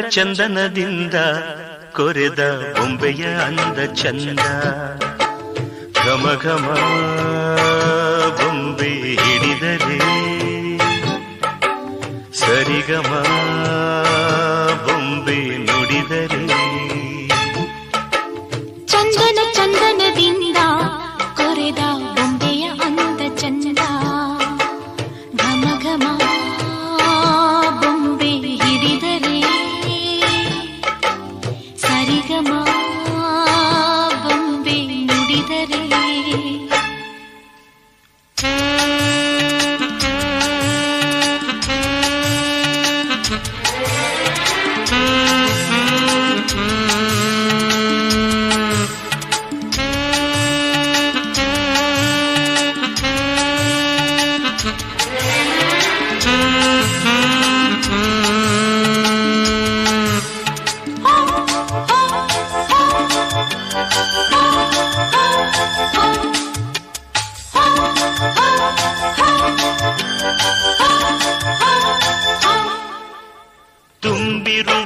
ಚಂದನದಿಂದ ಕೊರೆದ ಬೊಂಬೆಯ ಅಂದ ಚಂದ. ಘಮ ಘಮ ಬೊಂಬೆ ಹಿಡಿದರೆ ಸರಿಗಮ ಬೊಂಬೆ ನುಡಿದರೆ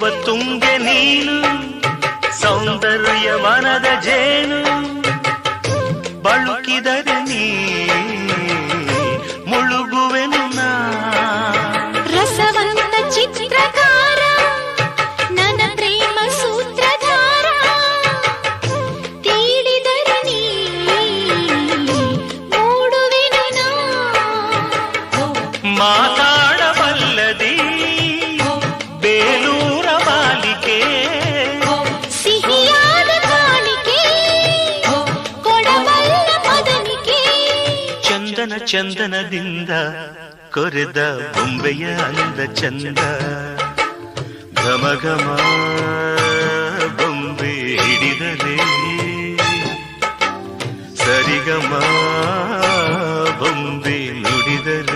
ತುಂಬಿರುವ ತುಂಗೆ ನೀನು ಸೌಂದರ್ಯವನದ ಜೇನು ಬಳುಕಿದರೆ ನೀ ಮುಳುಗುವೆನು ನಾ ರಸವಂತ ಚಿತ್ರಕಾರ ನನ್ನ ಪ್ರೇಮ ಸೂತ್ರಧಾರ ತೀಡಿದರೆ ನೀ ಮೂಡುವೆನು ನಾ. ಚಂದನ ಚಂದನದಿಂದ ಕೊರೆದ ಬೊಂಬೆಯ ಅಂದ ಚಂದ. ಘಮ ಘಮ ಬೊಂಬೆ ಹಿಡಿದರೆ ಸರಿಗಮ ಬೊಂಬೆ ನುಡಿದರೆ